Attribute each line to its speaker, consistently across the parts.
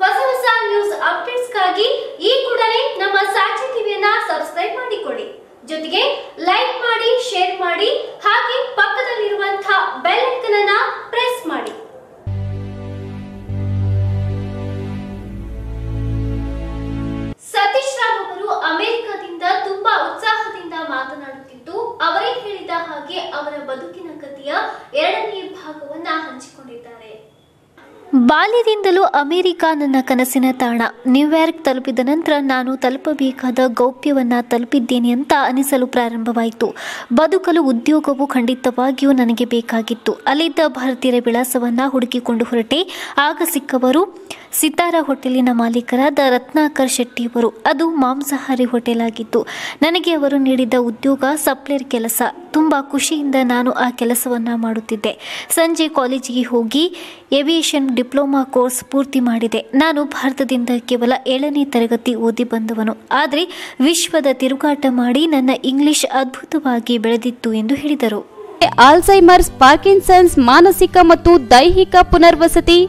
Speaker 1: ಹೊಸ ಹೊಸ ನ್ಯೂಸ್ ಅಪ್ಡೇಟ್ಸ್ಗಾಗಿ ಈ ಕೂಡಲೇ ನಮ್ಮ ಸಾಕ್ಷಿ ಟಿವಿಯನ್ನ ಸಬ್ಸ್ಕ್ರೈಬ್ ಮಾಡಿಕೊಳ್ಳಿ. ಜೊತೆಗೆ ಲೈಕ್ ಮಾಡಿ, ಶೇರ್ ಮಾಡಿ, ಹಾಗೆ ಪಕ್ಕದಲ್ಲಿರುವಂತಹ ಬೆಲ್ ಐಕನ್ ಪ್ರೆಸ್ ಮಾಡಿ. ಸತೀಶ್ ರಾವ್ ಅವರು ಅಮೆರಿಕದಿಂದ ತುಂಬಾ ಉತ್ಸಾಹದಿಂದ ಮಾತನಾಡುತ್ತಿದ್ದು, ಅವರೇ ಹೇಳಿದ ಹಾಗೆ ಅವರ ಬದುಕಿನ ಕಥೆಯ ಎರಡನೇ ಭಾಗವನ್ನ ಹಂಚಿಕೊಂಡಿದ್ದಾರೆ. ಬಾಲ್ಯದಿಂದಲೂ ಅಮೆರಿಕ ನನ್ನ ಕನಸಿನ ತಾಣ. ನ್ಯೂಯಾರ್ಕ್ ತಲುಪಿದ ನಂತರ ನಾನು ತಲುಪಬೇಕಾದ ಗೌಪ್ಯವನ್ನು ತಲುಪಿದ್ದೇನೆ ಅಂತ ಅನಿಸಲು ಪ್ರಾರಂಭವಾಯಿತು. ಬದುಕಲು ಉದ್ಯೋಗವು ಖಂಡಿತವಾಗಿಯೂ ನನಗೆ ಬೇಕಾಗಿತ್ತು. ಅಲ್ಲಿದ್ದ ಭಾರತೀಯರ ವಿಳಾಸವನ್ನು ಹುಡುಕಿಕೊಂಡು ಹೊರಟೆ. ಆಗ ಸಿಕ್ಕವರು ಸಿತಾರ ಹೋಟೆಲಿನ ಮಾಲೀಕರಾದ ರತ್ನಾಕರ್ ಶೆಟ್ಟಿಯವರು ಅದು ಮಾಂಸಾಹಾರಿ ಹೋಟೆಲ್ ಆಗಿತ್ತು ನನಗೆ ಅವರು ನೀಡಿದ ಉದ್ಯೋಗ, ಸಪ್ಲೇರ್ ಕೆಲಸ. ತುಂಬ ಖುಷಿಯಿಂದ ನಾನು ಆ ಕೆಲಸವನ್ನು ಮಾಡುತ್ತಿದ್ದೆ. ಸಂಜೆ ಕಾಲೇಜಿಗೆ ಹೋಗಿ ಏವಿಯೇಷನ್ ಡಿಪ್ಲೊಮಾ ಕೋರ್ಸ್ ಪೂರ್ತಿ ಮಾಡಿದೆ. ನಾನು ಭಾರತದಿಂದ ಕೇವಲ ಏಳನೇ ತರಗತಿ ಓದಿ ಬಂದವನು. ಆದರೆ ವಿಶ್ವದ ತಿರುಗಾಟ ಮಾಡಿ ನನ್ನ ಇಂಗ್ಲಿಷ್ ಅದ್ಭುತವಾಗಿ ಬೆಳೆದಿತ್ತು ಎಂದು ಹೇಳಿದರು.
Speaker 2: ಆಲ್ಸೈಮರ್ಸ್ ಪಾರ್ಕಿನ್ಸನ್ಸ್, ಮಾನಸಿಕ ಮತ್ತು ದೈಹಿಕ ಪುನರ್ವಸತಿ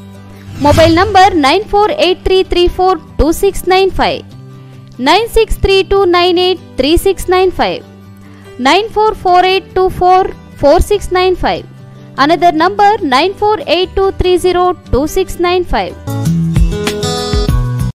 Speaker 2: mobile number nine four eight three three four two six nine five nine six three two nine eight three six nine five nine four four eight two four four six nine five another number nine four eight two three zero two six nine five